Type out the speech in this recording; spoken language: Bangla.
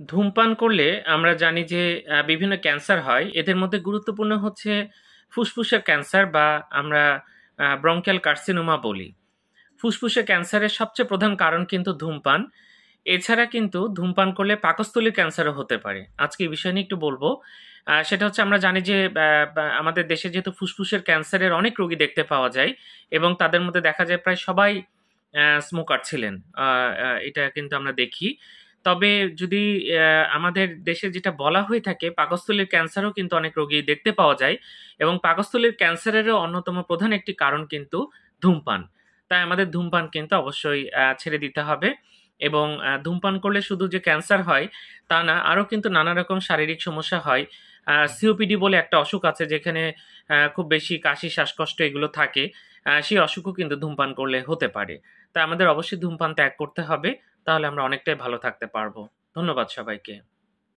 ধূমপান করলে আমরা জানি যে বিভিন্ন ক্যান্সার হয়। এদের মধ্যে গুরুত্বপূর্ণ হচ্ছে ফুসফুসের ক্যান্সার বা আমরা ব্রঙ্কিয়াল কার্সিনোমা বলি। ফুসফুসের ক্যান্সারের সবচেয়ে প্রধান কারণ কিন্তু ধূমপান। এছাড়া কিন্তু ধূমপান করলে পাকস্থলী ক্যান্সারও হতে পারে। আজকে এই বিষয় নিয়ে একটু বলব সেটা হচ্ছে আমরা জানি যে আমাদের দেশে যেহেতু ফুসফুসের ক্যান্সারের অনেক রোগী দেখতে পাওয়া যায় এবং তাদের মধ্যে দেখা যায় প্রায় সবাই স্মোকার ছিলেন। এটা কিন্তু আমরা দেখি। তবে যদি আমাদের দেশে যেটা বলা হয়ে থাকে পাকস্থলীর ক্যান্সারও কিন্তু অনেক রোগী দেখতে পাওয়া যায় এবং পাকস্থলীর ক্যান্সারেরও অন্যতম প্রধান একটি কারণ কিন্তু ধূমপান। তাই আমাদের ধূমপান কিন্তু অবশ্যই ছেড়ে দিতে হবে এবং ধূমপান করলে শুধু যে ক্যান্সার হয় তা না, আরও কিন্তু নানা রকম শারীরিক সমস্যা হয়। সিওপিডি বলে একটা অসুখ আছে যেখানে খুব বেশি কাশি, শ্বাসকষ্ট এগুলো থাকে। সেই অসুখও কিন্তু ধূমপান করলে হতে পারে। তাই আমাদের অবশ্যই ধূমপান ত্যাগ করতে হবে। তাহলে আমরা অনেকটাই ভালো থাকতে পারব ধন্যবাদ সবাইকে।